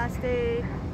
last day.